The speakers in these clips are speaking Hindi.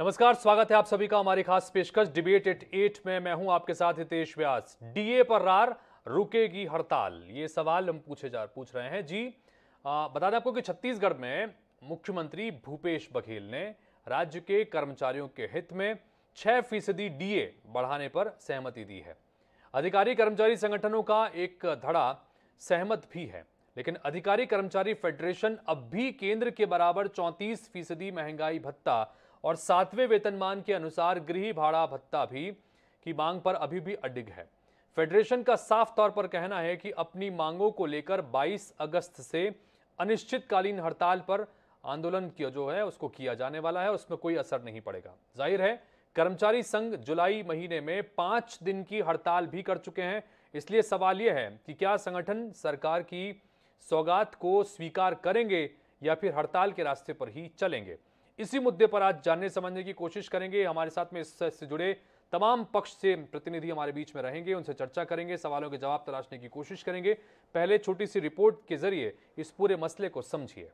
नमस्कार स्वागत है आप सभी का हमारी खास पेशकश। डिबेट एट एट में मैं हूँ आपके साथ हितेश व्यास। डीए पर रार रुकेगी हड़ताल। ये सवाल हम पूछे जा पूछ रहे हैं। जी आ, बता दें आपको कि छत्तीसगढ़ में मुख्यमंत्री भूपेश बघेल ने राज्य के कर्मचारियों के हित में छह फ़ीसदी डीए बढ़ाने पर सहमति दी है। अधिकारी कर्मचारी संगठनों का एक धड़ा सहमत भी है लेकिन अधिकारी कर्मचारी फेडरेशन अब भी केंद्र के बराबर चौंतीस फ़ीसदी महँगाई भत्ता और सातवें वेतनमान के अनुसार गृह भाड़ा भत्ता भी की मांग पर अभी भी अडिग है। फेडरेशन का साफ़ तौर पर कहना है कि अपनी मांगों को लेकर 22 अगस्त से अनिश्चितकालीन हड़ताल पर आंदोलन किया जो है, उसको किया जाने वाला है, उसमें कोई असर नहीं पड़ेगा। ज़ाहिर है, कर्मचारी संघ जुलाई महीने में पाँच दिन की हड़ताल भी कर चुके हैं। इसलिए सवाल यह है कि क्या संगठन सरकार की सौगात को स्वीकार करेंगे या फिर हड़ताल के रास्ते पर ही चलेंगे? इसी मुद्दे पर आज जानने समझने की कोशिश करेंगे। हमारे साथ में इससे जुड़े तमाम पक्ष से प्रतिनिधि हमारे बीच में रहेंगे, उनसे चर्चा करेंगे, सवालों के जवाब तलाशने की कोशिश करेंगे। पहले छोटी सी रिपोर्ट के ज़रिए इस पूरे मसले को समझिए।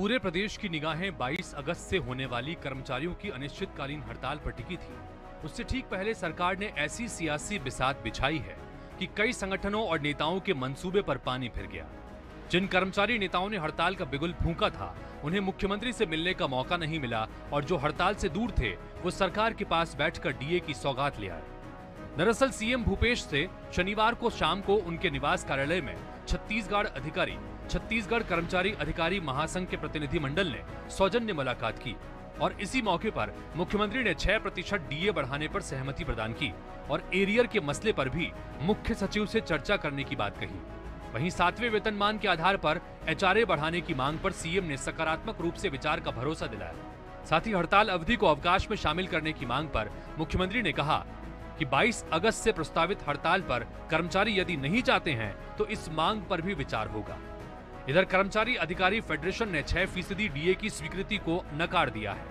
पूरे प्रदेश की निगाहें 22 अगस्त से होने वाली कर्मचारियों की अनिश्चितकालीन हड़ताल पर टिकी थी। उससे ठीक पहले सरकार ने ऐसी सियासी बिसात बिछाई है कि कई संगठनों और नेताओं के मंसूबे पर पानी फिर गया। जिन कर्मचारी नेताओं ने हड़ताल का बिगुल फूंका था, उन्हें मुख्यमंत्री से मिलने का मौका नहीं मिला और जो हड़ताल से दूर थे, वो सरकार के पास बैठकर डीए की सौगात ले आए। दरअसल सीएम भूपेश से शनिवार को शाम को उनके निवास कार्यालय में छत्तीसगढ़ अधिकारी छत्तीसगढ़ कर्मचारी अधिकारी महासंघ के प्रतिनिधि मंडल ने सौजन्य मुलाकात की और इसी मौके पर मुख्यमंत्री ने 6 प्रतिशत डीए बढ़ाने पर सहमति प्रदान की और एरियर के मसले पर भी मुख्य सचिव से चर्चा करने की बात कही। वहीं सातवें वेतनमान के आधार पर एचआरए बढ़ाने की मांग पर सीएम ने सकारात्मक रूप से विचार का भरोसा दिलाया। साथ ही हड़ताल अवधि को अवकाश में शामिल करने की मांग पर मुख्यमंत्री ने कहा कि 22 अगस्त से प्रस्तावित हड़ताल पर कर्मचारी यदि नहीं चाहते हैं तो इस मांग पर भी विचार होगा। इधर कर्मचारी अधिकारी फेडरेशन ने छह फ़ीसदी डीए की स्वीकृति को नकार दिया है।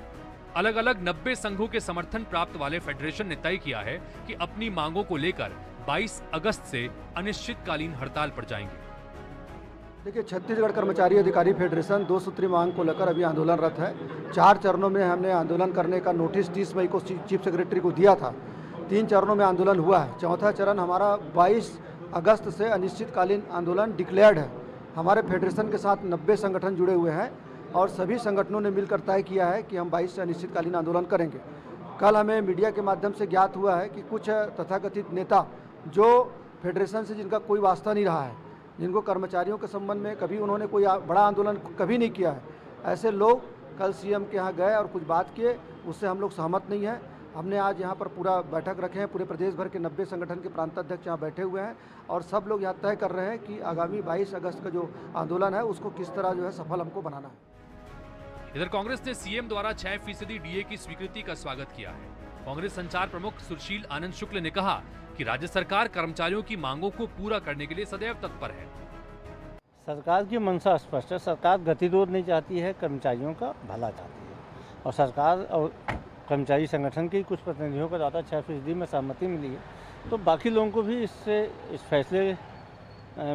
अलग अलग 90 संघों के समर्थन प्राप्त वाले फेडरेशन ने तय किया है कि अपनी मांगों को लेकर 22 अगस्त से अनिश्चितकालीन हड़ताल पर जाएँगे। देखिए, छत्तीसगढ़ कर्मचारी अधिकारी फेडरेशन दो सूत्री मांग को लेकर अभी आंदोलनरत है। चार चरणों में हमने आंदोलन करने का नोटिस तीस मई को चीफ सेक्रेटरी को दिया था। तीन चरणों में आंदोलन हुआ है। चौथा चरण हमारा 22 अगस्त से अनिश्चितकालीन आंदोलन डिक्लेयर्ड है। हमारे फेडरेशन के साथ 90 संगठन जुड़े हुए हैं और सभी संगठनों ने मिलकर तय किया है कि हम 22 से अनिश्चितकालीन आंदोलन करेंगे। कल हमें मीडिया के माध्यम से ज्ञात हुआ है कि कुछ तथाकथित नेता जो फेडरेशन से जिनका कोई वास्ता नहीं रहा है, जिनको कर्मचारियों के संबंध में कभी उन्होंने कोई बड़ा आंदोलन कभी नहीं किया है, ऐसे लोग कल सीएम के यहाँ गए और कुछ बात किए, उससे हम लोग सहमत नहीं हैं। हमने आज यहाँ पर पूरा बैठक रखे हैं पूरे प्रदेश भर के 90 संगठन के प्रांत अध्यक्ष यहाँ बैठे हुए हैं और सब लोग यहाँ तय कर रहे हैं कि आगामी 22 अगस्त का जो आंदोलन है उसको किस तरह जो है सफल हमको बनाना है। इधर कांग्रेस ने सीएम द्वारा छह फ़ीसदी डीए की स्वीकृति का स्वागत किया है। कांग्रेस संचार प्रमुख सुशील आनंद शुक्ल ने कहा कि राज्य सरकार कर्मचारियों की मांगों को पूरा करने के लिए सदैव तत्पर है। सरकार की मंशा स्पष्ट है सरकार गतिरोध नहीं चाहती है कर्मचारियों का भला चाहती है। और सरकार और कर्मचारी संगठन के कुछ प्रतिनिधियों को ज़्यादा छः फ़ीसदी में सहमति मिली है। तो बाकी लोगों को भी इससे, इस फैसले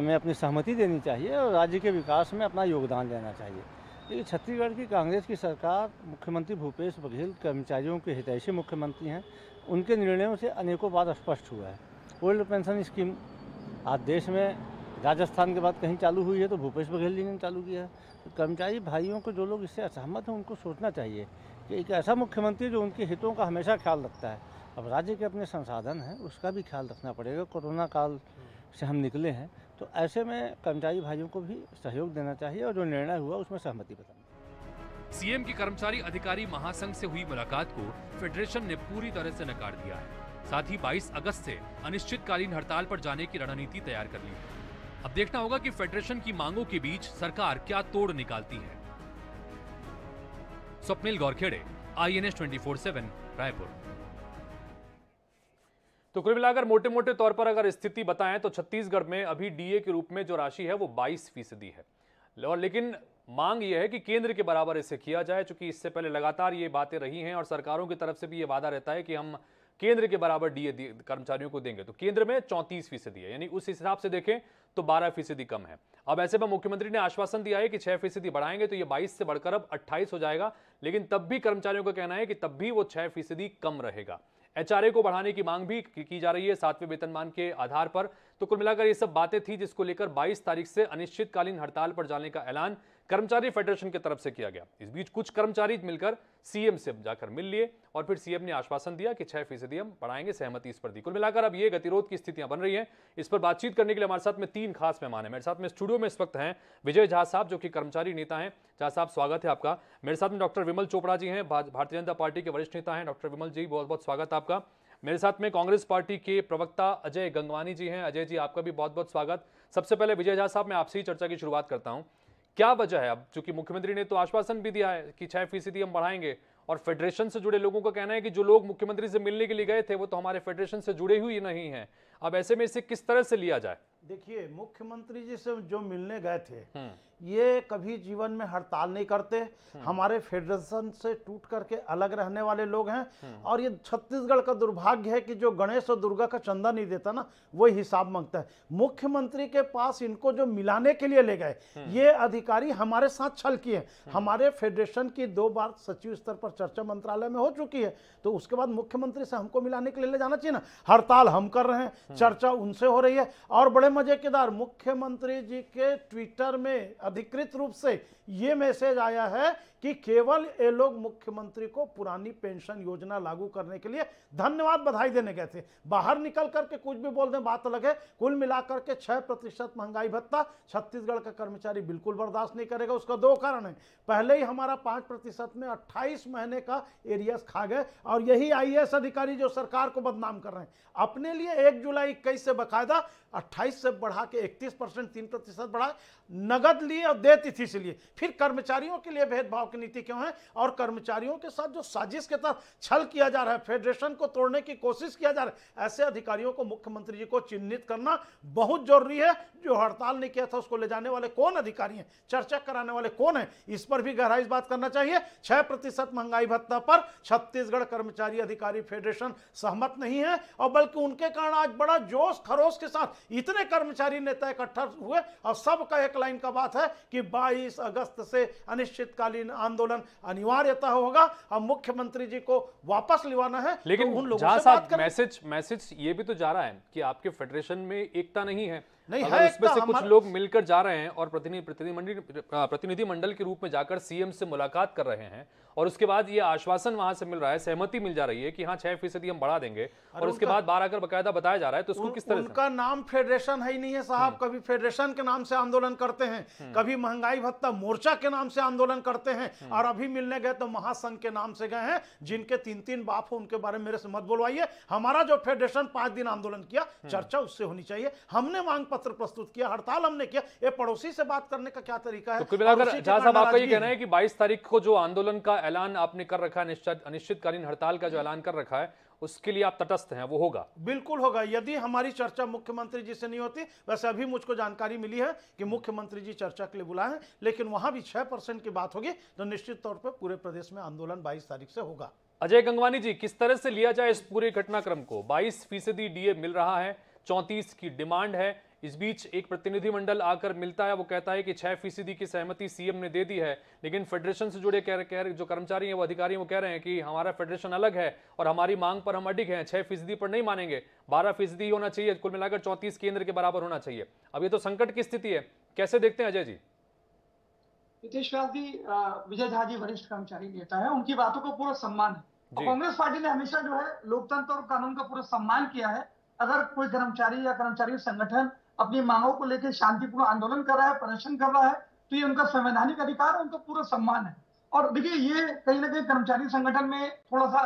में अपनी सहमति देनी चाहिए और राज्य के विकास में अपना योगदान देना चाहिए। देखिए छत्तीसगढ़ की कांग्रेस की सरकार, मुख्यमंत्री भूपेश बघेल कर्मचारियों के हितैषी मुख्यमंत्री हैं। उनके निर्णयों से अनेकों बात स्पष्ट हुआ है। ओल्ड पेंशन स्कीम, आज देश में राजस्थान के बाद कहीं चालू हुई है तो भूपेश बघेल जी ने चालू किया है। तो कर्मचारी भाइयों को जो लोग इससे असहमत हैं, उनको सोचना चाहिए कि एक ऐसा मुख्यमंत्री जो उनके हितों का हमेशा ख्याल रखता है। अब राज्य के अपने संसाधन हैं, उसका भी ख्याल रखना पड़ेगा। कोरोना काल से हम निकले हैं तो ऐसे में कर्मचारी भाइयों को भी सहयोग देना चाहिए और जो निर्णय हुआ उसमें सहमति बतानी सीएम की कर्मचारी अधिकारी महासंघ से हुई मुलाकात को फेडरेशन ने पूरी तरह से नकार दिया है। साथ ही 22 अगस्त से अनिश्चितकालीन हड़ताल पर जाने की रणनीति तैयार कर ली है। अब देखना होगा कि फेडरेशन की मांगों के बीच सरकार क्या तोड़ निकालती है। Swapnil Gaurkhede I N S twenty four seven Raipur. तो कुल मिलाकर मोटे मोटे तौर पर अगर स्थिति बताएँ तो छत्तीसगढ़ में अभी डीए के रूप में जो राशि है वो 22 फ़ीसदी है। और लेकिन मांग यह है कि केंद्र के बराबर इसे किया जाए, चूँकि इससे पहले लगातार ये बातें रही हैं और सरकारों की तरफ़ से भी ये वादा रहता है कि हम केंद्र के बराबर डीए कर्मचारियों को देंगे। तो केंद्र में चौंतीस फ़ीसदी है। यानी उस हिसाब से देखें तो बारह फ़ीसदी कम है। अब ऐसे में मुख्यमंत्री ने आश्वासन दिया है कि छह फ़ीसदी बढ़ाएँगे तो ये बाईस से बढ़कर अब अट्ठाईस हो जाएगा। लेकिन तब भी कर्मचारियों का कहना है कि तब भी वो छह फ़ीसदी कम रहेगा। एचआरए को बढ़ाने की मांग भी की जा रही है सातवें वेतनमान के आधार पर। तो कुल मिलाकर ये सब बातें थी, जिसको लेकर 22 तारीख से अनिश्चितकालीन हड़ताल पर जाने का ऐलान। कर्मचारी फेडरेशन की तरफ़ से किया गया। इस बीच कुछ कर्मचारी मिलकर सीएम से जाकर मिल लिए और फिर सीएम ने आश्वासन दिया कि छह फ़ीसदी हम बढ़ाएँगे सहमति इस पर दी। कुल मिलाकर अब ये गतिरोध की स्थितियाँ बन रही हैं। इस पर बातचीत करने के लिए हमारे साथ में तीन खास मेहमान हैं। मेरे साथ में स्टूडियो में इस वक्त हैं विजय झा साहब, जो कि कर्मचारी नेता हैं। झा साहब, स्वागत है आपका। मेरे साथ में डॉक्टर विमल चोपड़ा जी हैं भारतीय जनता पार्टी के वरिष्ठ नेता हैं। डॉक्टर विमल जी, बहुत बहुत स्वागत आपका। मेरे साथ में कांग्रेस पार्टी के प्रवक्ता अजय गंगवानी जी हैं। अजय जी, आपका भी बहुत बहुत स्वागत। सबसे पहले विजय झा साहब, मैं आपसे ही चर्चा की शुरुआत करता हूँ। क्या वजह है? अब चूँकि मुख्यमंत्री ने तो आश्वासन भी दिया है कि छह फ़ीसदी हम बढ़ाएँगे और फेडरेशन से जुड़े लोगों का कहना है कि जो लोग मुख्यमंत्री से मिलने के लिए गए थे वो तो हमारे फेडरेशन से जुड़े हुए नहीं है। अब ऐसे में इसे किस तरह से लिया जाए? देखिए मुख्यमंत्री जी से जो मिलने गए थे हम्म। ये कभी जीवन में हड़ताल नहीं करते। हमारे फेडरेशन से टूट करके अलग रहने वाले लोग हैं। और ये छत्तीसगढ़ का दुर्भाग्य है कि जो गणेश और दुर्गा का चंदा नहीं देता ना वही हिसाब माँगता है मुख्यमंत्री के पास इनको जो मिलाने के लिए ले गए, ये अधिकारी हमारे साथ छल किए हमारे फेडरेशन की दो बार सचिव स्तर पर चर्चा मंत्रालय में हो चुकी है तो उसके बाद मुख्यमंत्री से हमको मिलाने के लिए ले जाना चाहिए ना हड़ताल हम कर रहे हैं, चर्चा उनसे हो रही है और बड़े मज़े केदार मुख्यमंत्री जी के ट्विटर में अधिकृत रूप से ये मैसेज आया है कि केवल ये लोग मुख्यमंत्री को पुरानी पेंशन योजना लागू करने के लिए धन्यवाद बधाई देने गए थे। बाहर निकल करके कुछ भी बोल दें बात अलग है। कुल मिलाकर के छह प्रतिशत महँगाई भत्ता छत्तीसगढ़ का कर्मचारी बिल्कुल बर्दाश्त नहीं करेगा, उसका दो कारण है। पहले ही हमारा पाँच प्रतिशत में अट्ठाईस महीने का एरियस खा गए और यही आईएएस अधिकारी जो सरकार को बदनाम कर रहे हैं। अपने लिए एक जुलाई इक्कीस से बाकायदा अट्ठाईस से बढ़ा के इकतीस परसेंट तीन प्रतिशत बढ़ाए नगद लिए और दे तिथि से लिए। फिर कर्मचारियों के लिए भेदभाव की नीति क्यों है? और कर्मचारियों के साथ जो साजिश के तहत छल किया जा रहा है, फेडरेशन को तोड़ने की कोशिश किया जा रहा है, ऐसे अधिकारियों को मुख्यमंत्री जी को चिन्हित करना बहुत ज़रूरी है। जो हड़ताल नहीं किया था, उसको ले जाने वाले कौन अधिकारी हैं? चर्चा कराने वाले कौन है? इस पर भी गहराई बात करना चाहिए। छह प्रतिशत महँगाई भत्ता पर छत्तीसगढ़ कर्मचारी अधिकारी फेडरेशन सहमत नहीं है, और बल्कि उनके कारण आज बड़ा जोश खरोश के साथ इतने कर्मचारी नेता इकट्ठा हुए, और सबका एक लाइन का बात है कि 22 अगस्त से अनिश्चितकालीन आंदोलन अनिवार्यता होगा। हम मुख्यमंत्री जी को वापस लिवाना है तो लेकिन तो उन लोगों से बात मैसेज मैसेज ये भी तो जा रहा है कि आपके फेडरेशन में एकता नहीं है। नहीं है उसमें से कुछ लोग मिलकर जा रहे हैं और प्रतिनिधि मंडल के रूप में जाकर सीएम से मुलाकात कर रहे हैं और उसके बाद ये आश्वासन वहाँ से मिल रहा है सहमति मिल जा रही है कि हाँ छह फ़ीसदी हम बढ़ा देंगे और उसके बाद बाहर आकर बकायदा बताया जा रहा है तो उसको किस तरह उनका नाम फेडरेशन है ही नहीं है साहब हम्म। कभी फेडरेशन के नाम से आंदोलन करते हैं हम्म। कभी महँगाई भत्ता मोर्चा के नाम से आंदोलन करते हैं हम्म। और अभी मिलने गए तो महासंघ के नाम से गए हैं जिनके तीन तीन बाप हो उनके बारे में मेरे से मत बोलवाइए हमारा जो फेडरेशन पाँच दिन आंदोलन किया चर्चा उससे होनी चाहिए हमने मांग पत्र प्रस्तुत किया हड़ताल हमने किया। ये पड़ोसी से बात करने का क्या तरीका है? तो साहब आपका ये कहना है। कि 22 तारीख को जो आंदोलन का ऐलान आपने कर रखा है अनिश्चितकालीन हड़ताल का जो ऐलान कर रखा है उसके लिए आप तटस्थ हैं वो होगा। बिल्कुल होगा। यदि हमारी चर्चा मुख्यमंत्री जी से नहीं होती वैसे अभी मुझको जानकारी मिली है कि मुख्यमंत्री जी चर्चा के लिए बुलाए हैं लेकिन वहाँ भी छह परसेंट की बात होगी तो निश्चित तौर पर पूरे प्रदेश में आंदोलन बाईस तारीख से होगा। अजय गंगवानी जी किस तरह से लिया जाए इस पूरे घटनाक्रम को? बाईस फ़ीसदी डीए मिल रहा है चौंतीस की डिमांड है इस बीच एक प्रतिनिधिमंडल आकर मिलता है वो कहता है कि छह फ़ीसदी की सहमति सीएम ने दे दी है लेकिन फेडरेशन से जुड़े कह रहे जो कर्मचारी हैं वो अधिकारी वो कह रहे हैं कि हमारा फेडरेशन अलग है और हमारी मांग पर हम अडिग हैं छह फ़ीसदी पर नहीं मानेंगे बारह फ़ीसदी होना चाहिए कुल मिलाकर चौंतीस केंद्र के बराबर होना चाहिए। अब ये तो संकट की स्थिति है कैसे देखते हैं अजय जी? नितीश जी विजय झा जी वरिष्ठ कर्मचारी नेता है उनकी बातों को पूरा सम्मान है। कांग्रेस पार्टी ने हमेशा जो है लोकतंत्र और कानून का पूरा सम्मान किया है अगर कोई कर्मचारी या कर्मचारी संगठन अपनी मांगों को लेकर शांतिपूर्ण आंदोलन कर रहा है प्रदर्शन कर रहा है तो ये उनका संवैधानिक अधिकार है उनका पूरा सम्मान है। और देखिए ये कहीं ना कहीं कर्मचारी संगठन में थोड़ा सा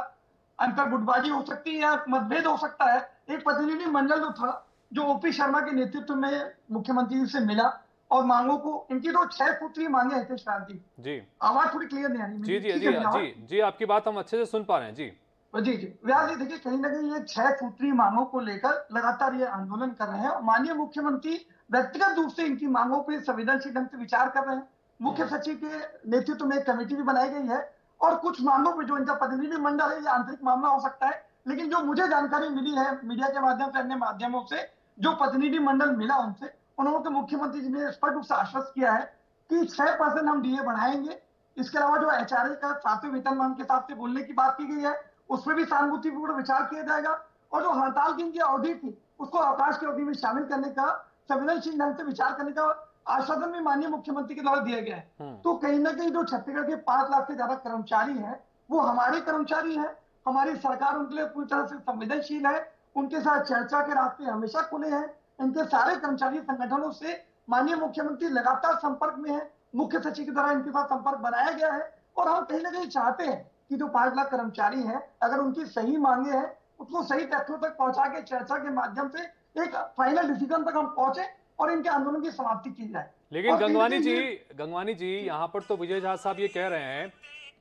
अंतर गुटबाजी हो सकती है या मतभेद हो सकता है। एक प्रतिनिधि मंडल जो था जो ओपी शर्मा के नेतृत्व में मुख्यमंत्री से मिला और मांगों को इनकी तो छह सूत्री मांगे हितेश क्रांति जी। आवाज़ थोड़ी क्लियर नहीं आ रही जी जी जी जी जी आपकी बात हम अच्छे से सुन पा रहे हैं जी। जी जी। व्यास जी देखिए कहीं ना कहीं ये छह सूत्री मांगों को लेकर लगातार ये आंदोलन कर रहे हैं और माननीय मुख्यमंत्री व्यक्तिगत रूप से इनकी मांगों पर संवेदनशील ढंग से विचार कर रहे हैं। मुख्य सचिव के नेतृत्व में एक कमेटी भी बनाई गई है और कुछ मांगों पर जो इनका प्रतिनिधि मंडल है ये आंतरिक मामला हो सकता है। लेकिन जो मुझे जानकारी मिली है मीडिया के माध्यम से अन्य माध्यमों से जो प्रतिनिधि मंडल मिला उनसे उन्होंने मुख्यमंत्री जी ने स्पष्ट रूप से आश्वस्त किया है कि छह परसेंट हम डीए बढ़ाएँगे। इसके अलावा जो एचआरए का सातवें वेतनमान के हिसाब से बोलने की बात की गई है उस पर भी सहानुभूतिपूर्ण विचार किया जाएगा। और जो हड़ताल की इनकी अवधि थी उसको अवकाश की अवधि में शामिल करने का संवेदनशील ढंग से विचार करने का आश्वासन भी माननीय मुख्यमंत्री के द्वारा दिया गया है। हम्म। तो कहीं ना कहीं जो छत्तीसगढ़ के पाँच लाख से ज़्यादा कर्मचारी हैं वो हमारे कर्मचारी हैं। हमारी सरकार उनके लिए पूरी तरह से संवेदनशील है। उनके साथ चर्चा के रास्ते हमेशा खुले हैं। इनके सारे कर्मचारी संगठनों से माननीय मुख्यमंत्री लगातार संपर्क में है। मुख्य सचिव के द्वारा इनके साथ संपर्क बनाया गया है। और हम कहीं ना कहीं चाहते हैं कि जो पाँच लाख कर्मचारी हैं अगर उनकी सही मांगे हैं उसको सही तथ्यों तक पहुँचा के चर्चा के माध्यम से एक फाइनल डिसीज़न तक हम पहुँचे और इनके आंदोलन की समाप्ति की जाए। लेकिन गंगवानी जी गंगवानी जी यहाँ पर तो विजय झा साहब ये कह रहे हैं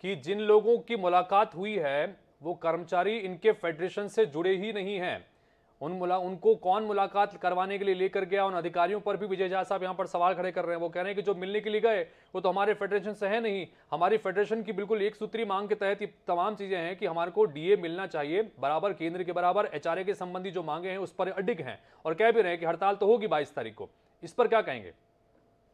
कि जिन लोगों की मुलाकात हुई है वो कर्मचारी इनके फेडरेशन से जुड़े ही नहीं हैं। उन मुला उनको कौन मुलाकात करवाने के लिए लेकर गया? उन अधिकारियों पर भी विजय झा साहब यहाँ पर सवाल खड़े कर रहे हैं। वो कह रहे हैं कि जो मिलने के लिए गए वो तो हमारे फेडरेशन से है नहीं। हमारी फेडरेशन की बिल्कुल एक सूत्री मांग के तहत ये तमाम चीज़ें हैं कि हमारे को डीए मिलना चाहिए बराबर केंद्र के बराबर एचआरए के संबंधी जो मांगे हैं उस पर अडिग हैं। और कह भी रहे हैं कि हड़ताल तो होगी बाईस तारीख को। इस पर क्या कहेंगे?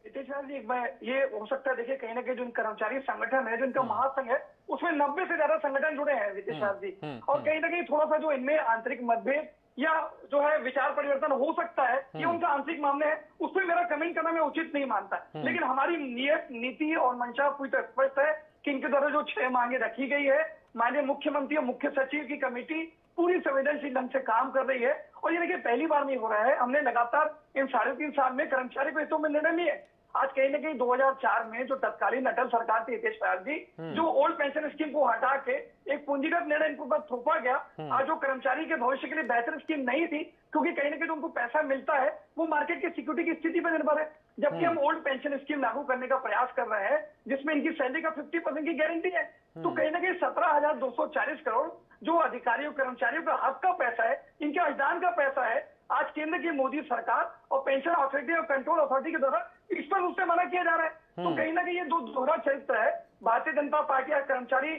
नितीश कुमार जी एक बार ये हो सकता है देखिए कहीं ना कहीं जो कर्मचारी संगठन है जो इनका महासंघ है उसमें नब्बे से ज़्यादा संगठन जुड़े हैं नितीश कुमार जी। हम्म, और कहीं ना कहीं थोड़ा सा जो इनमें आंतरिक मतभेद या जो है विचार परिवर्तन हो सकता है ये उनका आंतरिक मामले है उस पर मेरा कमेंट करना मैं उचित नहीं मानता। लेकिन हमारी नियत नीति और मंशा पूरी तरह स्पष्ट है कि इनके द्वारा जो छह मांगे रखी गई है माननीय मुख्यमंत्री और मुख्य सचिव की कमेटी पूरी संवेदनशील ढंग से काम कर रही है। और ये देखिए पहली बार नहीं हो रहा है। हमने लगातार इन साढ़े तीन साल में कर्मचारी को हितों में निर्णय लिए। आज कहीं ना कहीं 2004 में जो तत्कालीन अटल सरकार थी हितेश प्रयाग जी जो ओल्ड पेंशन स्कीम को हटा के एक पूंजीगत निर्णय इनको ऊपर थोपा गया। आज जो कर्मचारी के भविष्य के लिए बेहतर स्कीम नहीं थी क्योंकि कहीं ना कहीं जो उनको पैसा मिलता है वो मार्केट की सिक्योरिटी की स्थिति पर निर्भर है। जबकि हम ओल्ड पेंशन स्कीम लागू करने का प्रयास कर रहे हैं जिसमें इनकी सैलरी का फिफ्टी परसेंट की गारंटी है। तो कहीं ना कहीं सत्रह हज़ार दो सौ चालीस करोड़ जो अधिकारियों कर्मचारियों का हक का पैसा है इनके अंशदान का पैसा है आज केंद्र की मोदी सरकार पेंशन अथॉरिटी और कंट्रोल अथॉरिटी के द्वारा इस पर उससे मना किया जा रहा है। तो कहीं ना कहीं ये जो दोहरा चरित्र है भारतीय जनता पार्टी या कर्मचारी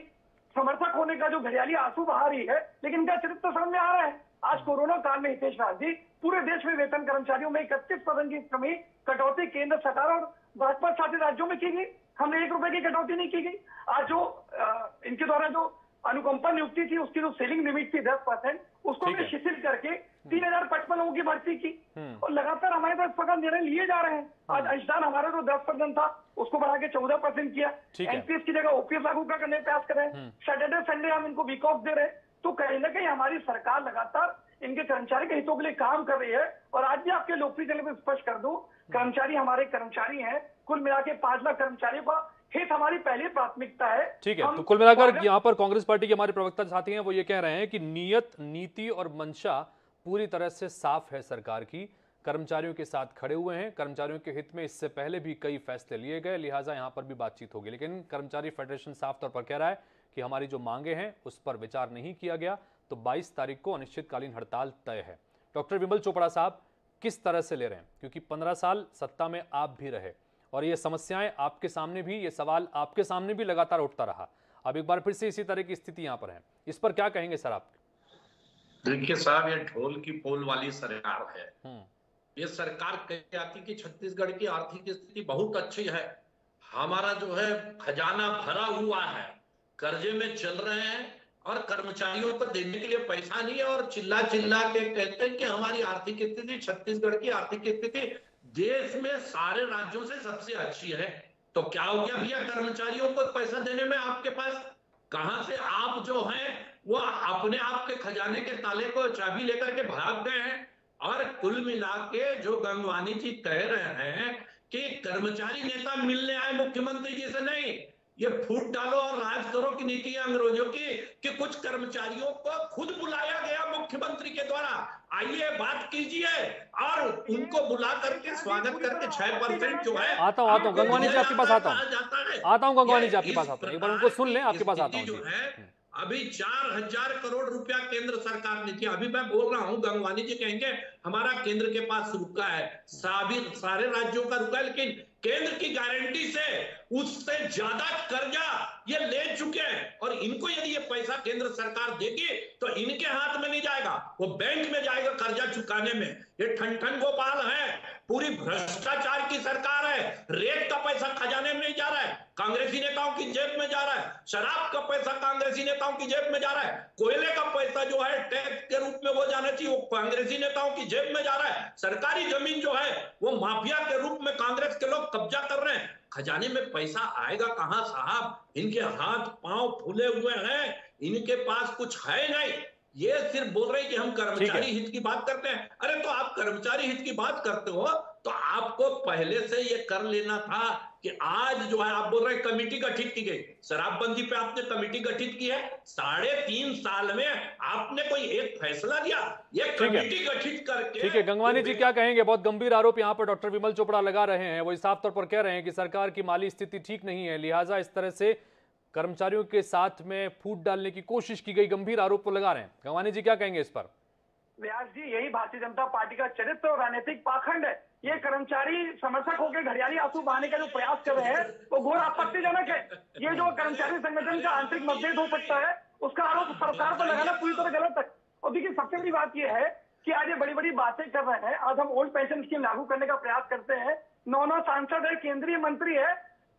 समर्थक होने का जो घड़ियाली आँसू बहा रही है लेकिन इनका चरित्र सामने आ रहा है। आज कोरोना काल में हितेश राज जी पूरे देश में वेतन कर्मचारियों में इकतीस परसेंट की कमी कटौती केंद्र सरकार और भाजपा शासित राज्यों में की गई। हमने एक रुपए की कटौती नहीं की गई। आज जो इनके द्वारा जो अनुकंपा नियुक्ति थी उसकी जो सेलिंग लिमिट थी दस परसेंट उसको भी शिथिल करके तीन हज़ार पचपन लोगों की भर्ती की। हम्म। और लगातार हमारे पास प्रकार निर्णय लिए जा रहे हैं। आज अंशदान हमारा जो दस परसेंट था उसको बढ़ा के चौदह परसेंट किया। एनपीएस की जगह ओपीएस लागू का करने प्रयास कर रहे हैं। सैटरडे संडे हम इनको वीक ऑफ़ दे रहे हैं। तो कहीं ना कहीं हमारी सरकार लगातार इनके कर्मचारी के हितों के लिए काम कर रही है। और आज भी आपके लोकप्रिय चैनल पर स्पष्ट कर दूँ कर्मचारी हमारे कर्मचारी हैं। कुल मिला के पाँच लाख कर्मचारियों का हित हमारी पहली प्राथमिकता है। ठीक है तो कुल मिलाकर यहाँ पर कांग्रेस पार्टी के हमारे प्रवक्ता साथी हैं वो ये कह रहे हैं कि नियत नीति और मंशा पूरी तरह से साफ़ है सरकार की। कर्मचारियों के साथ खड़े हुए हैं। कर्मचारियों के हित में इससे पहले भी कई फैसले लिए गए लिहाजा यहाँ पर भी बातचीत होगी। लेकिन कर्मचारी फेडरेशन साफ़ तौर पर कह रहा है कि हमारी जो मांगे हैं उस पर विचार नहीं किया गया। तो 22 तारीख को अनिश्चितकालीन हड़ताल तय है। डॉक्टर विमल चोपड़ा साहब किस तरह से ले रहे हैं? क्योंकि पंद्रह साल सत्ता में आप भी रहे। और ये समस्याएँ आपके सामने भी ये सवाल आपके सामने भी लगातार उठता रहा। अब एक बार फिर से इसी तरह की स्थिति यहाँ पर है। इस पर क्या कहेंगे सर आप? देखिए साहब ये ढोल की पोल वाली सरकार है। हम्म, ये सरकार कह आती कि छत्तीसगढ़ की आर्थिक स्थिति बहुत अच्छी है। हमारा जो है खजाना भरा हुआ है। कर्जे में चल रहे हैं और कर्मचारियों को देने के लिए पैसा नहीं है और चिल्ला चिल्ला के कहते हैं कि हमारी आर्थिक स्थिति छत्तीसगढ़ की आर्थिक स्थिति देश में सारे राज्यों से सबसे अच्छी है। तो क्या हो गया भैया? कर्मचारियों को पैसा देने में आपके पास कहाँ से आप जो हैं, वो अपने आप के खजाने के ताले को चाबी लेकर के भाग गए हैं और कुल मिला के जो गंगवानी जी कह रहे हैं कि कर्मचारी नेता मिलने आए, मुख्यमंत्री जी से नहीं ये फूट डालो और राज करो की नीति है अंग्रेज़ों की कि कुछ कर्मचारियों को खुद बुलाया गया मुख्यमंत्री के द्वारा। आइए बात कीजिए और उनको बुला करके स्वागत करके छह परसेंट जो है आता हूँ, आता हूँ। गंगवानी जी, आपके पास आता हूँ। आता हूँ गंगवानी जी आपके पास आता हूँ। एक बार उनको सुन लें आपके पास आता हूँ। जो है अभी चार हज़ार करोड़ रुपया केंद्र सरकार ने दिया। अभी मैं बोल रहा हूँ गंगवानी जी कहेंगे हमारा केंद्र के पास रुका है। सारे राज्यों का रुका है लेकिन केंद्र की गारंटी से उससे ज़्यादा कर्जा ये ले चुके हैं। और इनको यदि ये पैसा केंद्र सरकार देगी तो इनके हाथ में नहीं जाएगा। वो बैंक में जाएगा कर्जा चुकाने में। ये ठन ठन गोपाल है। पूरी भ्रष्टाचार की सरकार है। रेत का पैसा खजाने में नहीं जा रहा है। कांग्रेसी नेताओं की जेब में जा रहा है। शराब का पैसा कांग्रेसी नेताओं की जेब में जा रहा है। कोयले का पैसा जो है, टैक्स के रूप में वो जाना चाहिए। वो कांग्रेसी नेताओं की जेब में जा रहा है। सरकारी ज़मीन जो है, वो माफिया के रूप में कांग्रेस के लोग कब्जा कर रहे हैं। खजाने में पैसा आएगा कहाँ साहब? इनके हाथ पाँव फूले हुए हैं। इनके पास कुछ है नहीं। ये सिर्फ़ बोल रहे हैं कि हम कर्मचारी हित की बात करते हैं। अरे तो आप कर्मचारी हित की बात करते हो तो आपको पहले से ये कर लेना था कि आज जो है आप बोल रहे कमेटी गठित की गई। शराबबंदी पे आपने कमेटी गठित की है। साढ़े तीन साल में आपने कोई एक फैसला लिया ये कमेटी गठित करके ठीक है गंगवानी जी क्या कहेंगे? बहुत गंभीर आरोप यहाँ पर डॉक्टर विमल चोपड़ा लगा रहे हैं। वो साफ़ तौर पर कह रहे हैं कि सरकार की माली स्थिति ठीक नहीं है। लिहाजा इस तरह से कर्मचारियों के साथ में फूट डालने की कोशिश की गई। गंभीर आरोप को लगा रहे हैं। गंगवानी जी क्या कहेंगे इस पर? व्यास जी यही भारतीय जनता पार्टी का चरित्र और राजनीतिक पाखंड है। ये कर्मचारी समर्थक होकर घड़ियाली आँसू बहाने का जो प्रयास कर रहे हैं, वो घोर आपत्तिजनक है। ये जो कर्मचारी संगठन का आंतरिक मतभेद हो सकता है, उसका आरोप सरकार पर लगाना पूरी तरह गलत है। और देखिए, सबसे बड़ी बात यह है कि आज ये बड़ी बड़ी बातें कर रहे हैं। आज हम ओल्ड पेंशन स्कीम लागू करने का प्रयास करते हैं। नौ नौ सांसद है, केंद्रीय मंत्री है।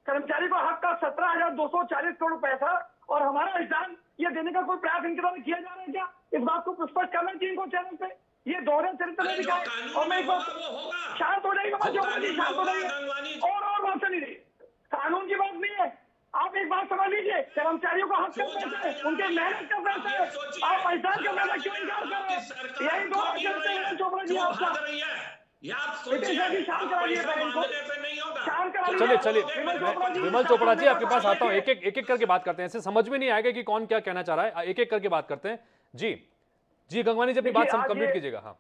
कर्मचारी को हक का सत्रह हज़ार दो सौ चालीस करोड़ पैसा और हमारा योगदान ये देने का कोई प्रयास इनके द्वारा किया जा रहा है क्या? इस बात को स्पष्ट करना चाहिए इनको चैनल पे। ये दोहरे चरित्र में दिखाए। कानून और मैं में इस बात शांत हो जाइए जो बात जी कानून शांत हो होगा, जाइए गंगवानी जी। और और बात सुनिए कानून की बात नहीं है। आप एक बात समझ लीजिए कर्मचारियों को हक का जो पैसा जाने है उनके मेहनत का पैसा आप है आप पैसा का बात क्यों इनकार कर रहे हैं? यही दो क्यों है? चोपड़ा जी आपका। रही है पैसा। चलिए चलिए। विमल चोपड़ा जी, आपके पास आता हूँ। एक एक एक एक करके बात करते हैं। इससे समझ में नहीं आएगा कि कौन क्या कहना चाह रहा है। एक एक करके बात करते हैं। जी। जी गंगवानी जी अपनी बात कंप्लीट कीजिएगा हाँ।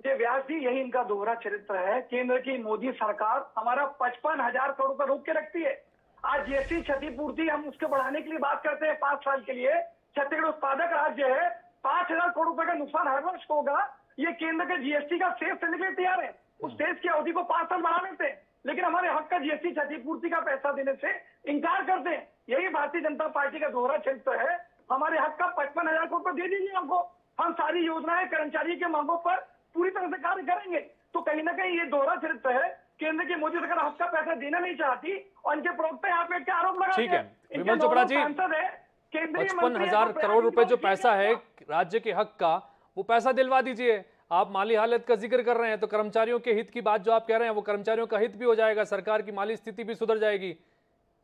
ये व्यास जी यही इनका दोहरा चरित्र है। केंद्र की मोदी सरकार हमारा पचपन हज़ार करोड़ रुपए रोक के रखती है। आज जीएसटी क्षतिपूर्ति हम उसके बढ़ाने के लिए बात करते हैं पाँच साल के लिए। छत्तीसगढ़ उत्पादक राज्य है पाँच हज़ार करोड़ रुपए का नुकसान हर वर्ष होगा। ये केंद्र के जीएसटी का सेस देने के लिए तैयार है। उस देश की अवधि को पाँच साल बढ़ा लेते हैं लेकिन हमारे हक का जीएसटी क्षतिपूर्ति का पैसा देने से इनकार करते हैं यही भारतीय जनता पार्टी का दोहरा चरित्र है। हमारे हक का पचपन हज़ार करोड़ रुपए दे दीजिए हमको। हम सारी योजनाएँ कर्मचारी के मांगों पर पूरी तरह से कार्य करेंगे। तो कहीं ना कहीं ये दोहरा चरित्र है। केंद्र की मोदी सरकार हक का पैसा देना नहीं चाहती और इनके प्रवक्ता यहाँ पे क्या आरोप लगा ठीक है। विमल चोपड़ा जी, पचपन हज़ार करोड़ रुपए जो पैसा है राज्य के हक का वो पैसा दिलवा दीजिए। आप माली हालत का ज़िक्र कर रहे हैं तो कर्मचारियों के हित की बात जो आप कह रहे हैं वो कर्मचारियों का हित भी हो जाएगा सरकार की माली स्थिति भी सुधर जाएगी।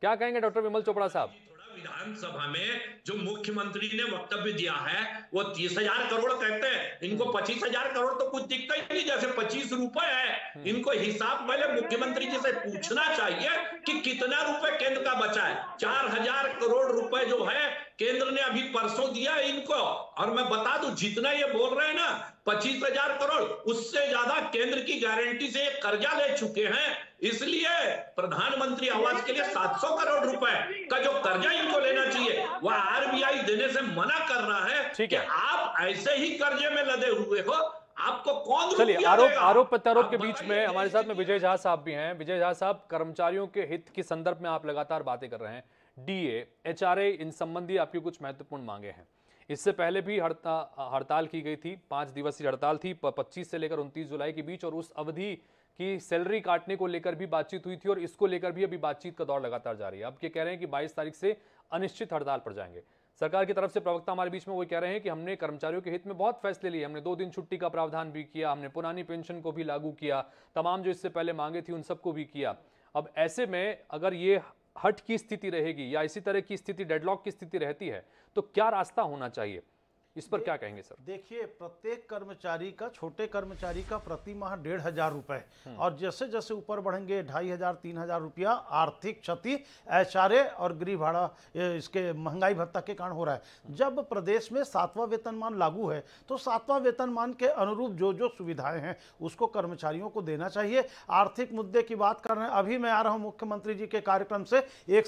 क्या कहेंगे डॉक्टर विमल चोपड़ा साहब? विधानसभा में जो मुख्यमंत्री ने वक्तव्य दिया है वो तीस हज़ार करोड़ कहते हैं। इनको पच्चीस हज़ार करोड़ तो कुछ दिखता ही नहीं जैसे पच्चीस रुपए है। इनको हिसाब पहले मुख्यमंत्री जी से पूछना चाहिए कि कितना रुपए केंद्र का बचा है। चार हज़ार करोड़ रुपए जो है केंद्र ने अभी परसों दिया है इनको। और मैं बता दू जितना ये बोल रहे हैं ना पच्चीस हज़ार करोड़ उससे ज़्यादा केंद्र की गारंटी से कर्जा ले चुके हैं। इसलिए प्रधानमंत्री आवास के लिए 700 करोड़ रुपए का जो कर्जा इनको लेना चाहिए वह आरबीआई देने से मना कर रहा है ठीक है। आप ऐसे ही कर्जे में लदे हुए हो आपको कौन चलिए आरोप आरोप प्रत्यारोप के बीच में हमारे साथ में विजय झा साहब भी हैं। विजय झा साहब कर्मचारियों के हित के संदर्भ में आप लगातार बातें कर रहे हैं। डीए एचआरए इन संबंधी आपकी कुछ महत्वपूर्ण मांगे हैं। इससे पहले भी हड़ता, हड़ताल की गई थी, पाँच दिवसीय हड़ताल थी पच्चीस से लेकर उनतीस जुलाई के बीच, और उस अवधि की सैलरी काटने को लेकर भी बातचीत हुई थी, और इसको लेकर भी अभी बातचीत का दौर लगातार जारी है। अब ये कह रहे हैं कि 22 तारीख से अनिश्चित हड़ताल पर जाएँगे। सरकार की तरफ़ से प्रवक्ता हमारे बीच में वो कह रहे हैं कि हमने कर्मचारियों के हित में बहुत फैसले लिए, हमने दो दिन छुट्टी का प्रावधान भी किया, हमने पुरानी पेंशन को भी लागू किया, तमाम जो इससे पहले मांगे थी उन सबको भी किया। अब ऐसे में अगर ये हट की स्थिति रहेगी या इसी तरह की स्थिति, डेडलॉक की स्थिति रहती है तो क्या रास्ता होना चाहिए? इस पर क्या कहेंगे सर? देखिए प्रत्येक कर्मचारी का छोटे कर्मचारी का प्रति माह डेढ़ हज़ार रुपए और जैसे जैसे ऊपर बढ़ेंगे ढाई हज़ार तीन हज़ार रुपया आर्थिक क्षति एच और गृह भाड़ा इसके महँगाई भत्ता के कारण हो रहा है। जब प्रदेश में सातवां वेतनमान लागू है तो सातवां वेतनमान के अनुरूप जो जो सुविधाएँ हैं उसको कर्मचारियों को देना चाहिए। आर्थिक मुद्दे की बात कर रहे हैं अभी मैं आ रहा हूँ मुख्यमंत्री जी के कार्यक्रम से एक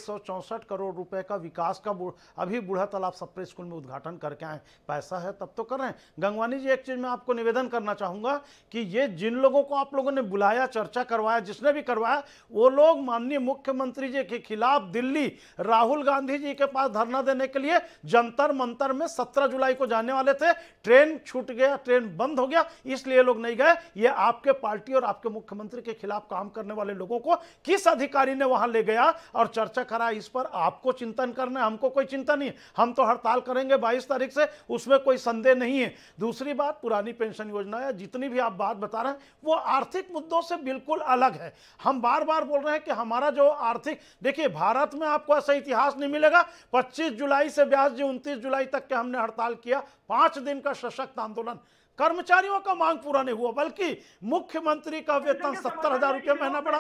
करोड़ रुपए का विकास का अभी बूढ़ा तालाब सप्रे स्कूल में उद्घाटन करके आए पैसा है, तब तो कर। रहे हैं गंगवानी जी, एक चीज़ मैं आपको निवेदन करना चाहूँगा कि ये जिन लोगों को आप लोगों ने बुलाया, चर्चा करवाया, जिसने भी करवाया, वो लोग माननीय मुख्यमंत्री जी के खिलाफ दिल्ली राहुल गांधी जी के पास धरना देने के लिए जंतर मंतर में सत्रह जुलाई को जाने वाले थे। ट्रेन छूट गया, ट्रेन बंद हो गया, इसलिए लोग नहीं गए। ये आपके पार्टी और आपके मुख्यमंत्री के खिलाफ काम करने वाले लोगों को किस अधिकारी ने वहाँ ले गया? और चर्चा करा इस पर आपको चिंतन करना हमको कोई चिंता नहीं हम तो हड़ताल करेंगे 22 तारीख से, उसमें कोई संदेह नहीं है। दूसरी बात, पुरानी पेंशन योजना या जितनी भी आप बात बता रहे हैं, वो आर्थिक मुद्दों से बिल्कुल अलग है। हम बार बार बोल रहे हैं कि हमारा जो आर्थिक, देखिए, भारत में आपको ऐसा इतिहास नहीं मिलेगा। 25 जुलाई से ब्याज जी 29 जुलाई तक के हमने हड़ताल किया। पाँच दिन का सशक्त आंदोलन। कर्मचारियों का मांग पूरा नहीं हुआ बल्कि मुख्यमंत्री का वेतन सत्तर हज़ार रुपये महीना बढ़ा।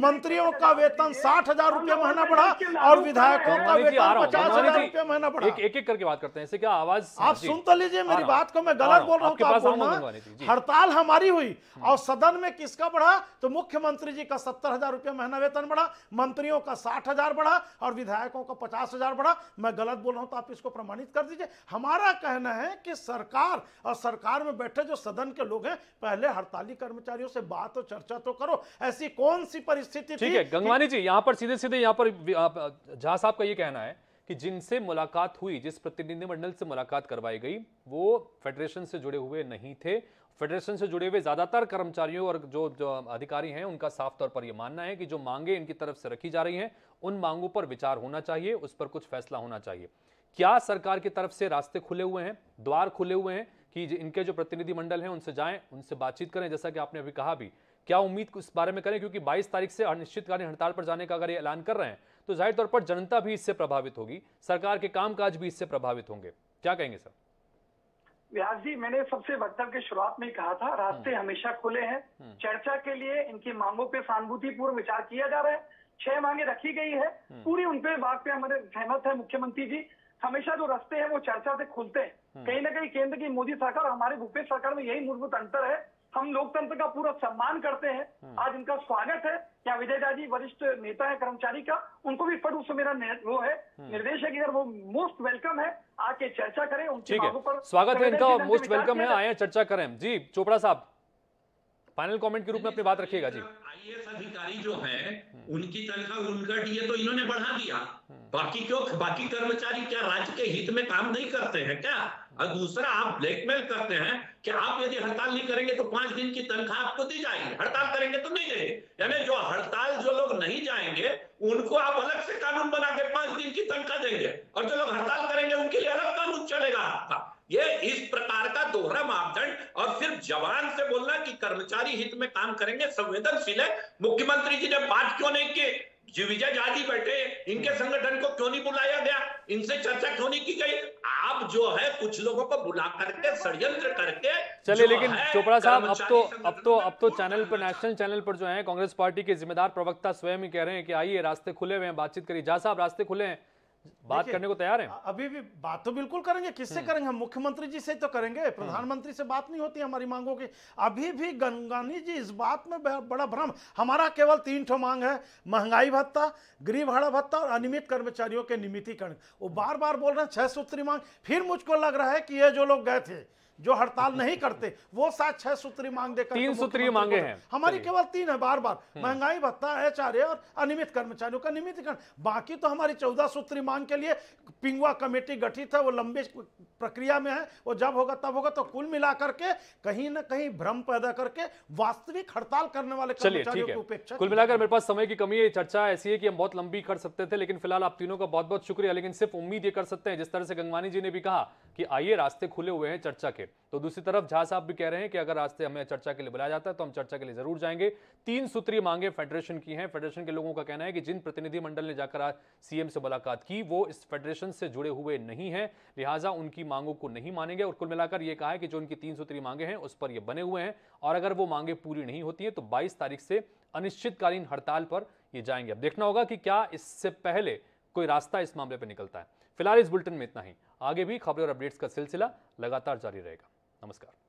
मंत्रियों का वेतन साठ हज़ार रुपये महीना बढ़ा और विधायकों का वेतन पचास हज़ार रुपये महीना बढ़ा। एक एक करके बात करते हैं। क्या आवाज़ आप सुन तो लीजिए मेरी बात को मैं गलत बोल रहा हूँ तो आप बोलना। हड़ताल हमारी हुई और सदन में किसका बढ़ा? तो मुख्यमंत्री जी का सत्तर हज़ार रुपये महीना वेतन बढ़ा मंत्रियों का साठ हज़ार बढ़ा और विधायकों का पचास हज़ार बढ़ा। मैं गलत बोल रहा हूँ तो आप इसको प्रमाणित कर दीजिए। हमारा कहना है कि सरकार और सरकार में बैठे जो सदन के लोग हैं पहले हड़ताली कर्मचारियों से बात और चर्चा तो करो। ऐसी कौन सी परिस्थिति ठीक है गंगवानी जी यहाँ पर सीधे सीधे यहाँ पर झा साहब का ये कहना है कि जिनसे मुलाकात हुई जिस प्रतिनिधिमंडल से मुलाकात करवाई गई वो फेडरेशन से जुड़े हुए नहीं थे। फेडरेशन से जुड़े हुए ज़्यादातर कर्मचारियों और जो जो अधिकारी हैं उनका साफ़ तौर पर यह मानना है कि जो मांगे इनकी तरफ़ से रखी जा रही हैं उन मांगों पर विचार होना चाहिए उस पर कुछ फैसला होना चाहिए। क्या सरकार की तरफ़ से रास्ते खुले हुए हैं द्वार खुले हुए हैं? कि इनके जो प्रतिनिधिमंडल हैं उनसे जाएँ उनसे बातचीत करें जैसा कि आपने अभी कहा भी। क्या उम्मीद इस बारे में करें? क्योंकि 22 तारीख से अनिश्चितकालीन हड़ताल पर जाने का अगर ये ऐलान कर रहे हैं तो ज़ाहिर तौर पर जनता भी इससे प्रभावित होगी। सरकार के कामकाज भी इससे प्रभावित होंगे। क्या कहेंगे सर? व्यास जी मैंने सबसे वक्तव्य की शुरुआत में कहा था रास्ते हमेशा खुले हैं। चर्चा के लिए इनकी मांगों पे सहानुभूतिपूर्व विचार किया जा रहा है। छह मांगे रखी गई है। पूरी उनपे बात पे हमारे सहमत है मुख्यमंत्री जी। हमेशा जो रास्ते हैं वो चर्चा से खुलते हैं। कहीं ना कहीं केंद्र की मोदी सरकार और हमारे भूपेश सरकार में यही मूलभूत अंतर है। हम लोकतंत्र का पूरा सम्मान करते हैं। आज इनका स्वागत है। क्या विजय झा जी वरिष्ठ नेता है कर्मचारी का। उनको भी पद उससे मेरा वो है। निर्देश है कि अगर वो मोस्ट वेलकम है आके चर्चा करें उनकी मांगों पर स्वागत है इनका मोस्ट वेलकम है। आए चर्चा करें जी चोपड़ा साहब फाइनल कमेंट के रूप में अपनी बात रखिएगा जी। आईएएस अधिकारी जो है उनकी तनख्वाह उनका डीए तो इन्होंने बढ़ा दिया। बाकी क्यों बाकी कर्मचारी क्या राज्य के हित में काम नहीं करते हैं क्या? और दूसरा, आप ब्लैकमेल करते हैं कि आप यदि हड़ताल नहीं करेंगे तो पाँच दिन की तनख्वाह आपको दी जाएगी। हड़ताल करेंगे तो नहीं देंगे। यानी जो हड़ताल जो लोग नहीं जाएँगे, उनको आप अलग से कानून बना के पाँच दिन की तनख्वाह देंगे। और जो लोग हड़ताल करेंगे, उनके लिए अलग कानून चलेगा आपका। ये इस प्रकार का दोहरा मापदंड और सिर्फ़ जवान से बोलना कि कर्मचारी हित में काम करेंगे, संवेदनशील है। मुख्यमंत्री जी ने बात क्यों नहीं की? जी विजय झा बैठे इनके संगठन को क्यों नहीं बुलाया गया? इनसे चर्चा क्यों नहीं की गई? आप जो है कुछ लोगों को बुला करके षडयंत्र करके चलिए लेकिन चोपड़ा साहब अब तो अब तो अब तो चैनल पर नेशनल चैनल पर जो है कांग्रेस पार्टी के जिम्मेदार प्रवक्ता स्वयं ही कह रहे हैं कि आइए रास्ते खुले हुए हैं बातचीत करिए जा साहब रास्ते खुले हैं। बात करने को तैयार हैं? अभी भी बात तो बिल्कुल करेंगे किससे करेंगे? हम मुख्यमंत्री जी से तो करेंगे प्रधानमंत्री से बात नहीं होती हमारी मांगों की। अभी भी गंगानी जी इस बात में बड़ा भ्रम। हमारा केवल तीन ठो मांग है महँगाई भत्ता गृह भाड़ा भत्ता और अनियमित कर्मचारियों के नियमितीकरण। वो बार बार बोल रहे हैं छह सूत्री मांग। फिर मुझको लग रहा है कि ये जो लोग गए थे जो हड़ताल नहीं करते वो शायद छह सूत्री मांग देकर तीन सूत्री मांगे हैं। हमारी केवल तीन है बार बार महँगाई भत्ता एच और अनियमित कर्मचारियों का नियमितीकरण। बाकी तो हमारी चौदह सूत्री मांग के लिए पिंगुआ कमेटी गठित है वो लंबे प्रक्रिया में है वो जब होगा तब होगा तो कुल मिला करके कहीं ना कहीं भ्रम पैदा करके वास्तविक हड़ताल करने वाले कर्मचारियों की उपेक्षा कुल मिलाकर मेरे पास समय की कमी है चर्चा ऐसी है कि हम बहुत लंबी कर सकते थे लेकिन फ़िलहाल आप तीनों का बहुत बहुत शुक्रिया लेकिन सिर्फ़ उम्मीद ये कर सकते हैं जिस तरह से गंगवानी जी ने भी कहा कि आइए रास्ते खुले हुए हैं चर्चा के। तो दूसरी तरफ़ झा साहब भी कह रहे हैं कि अगर रास्ते हमें चर्चा के लिए बुलाया जाता है तो हम चर्चा के लिए ज़रूर जाएँगे। तीन सूत्री मांगे फेडरेशन की हैं। फेडरेशन के लोगों का कहना है कि जिन प्रतिनिधि मंडल ने जाकर सीएम से मुलाकात की, वो इस फेडरेशन से जुड़े हुए नहीं है। लिहाजा उनकी मांगों को नहीं मानेंगे और कुल मिलाकर ये कहा है कि जो उनकी तीन सूत्री मांगे हैं, उस पर ये बने हुए हैं। और अगर वो मांगे पूरी नहीं होती है तो बाईस तारीख से अनिश्चितकालीन हड़ताल पर ये जाएँगे। अब देखना होगा कि क्या इससे पहले कोई रास्ता इस मामले पर निकलता है। फ़िलहाल इस बुलेटिन में इतना ही। आगे भी खबरें और अपडेट्स का सिलसिला लगातार जारी रहेगा। नमस्कार।